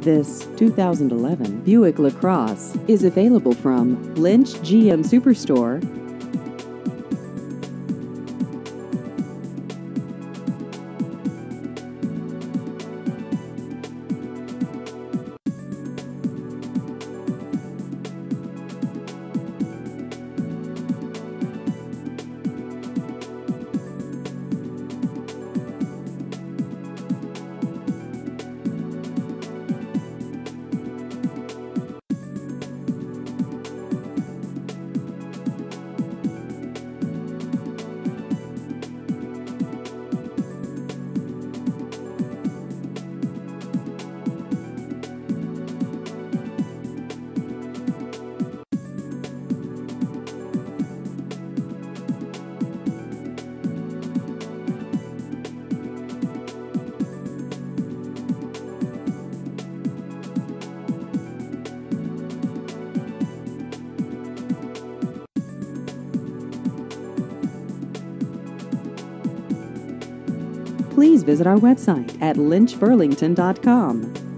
This 2011 Buick LaCrosse is available from Lynch GM Superstore. Please visit our website at lynchburlington.com.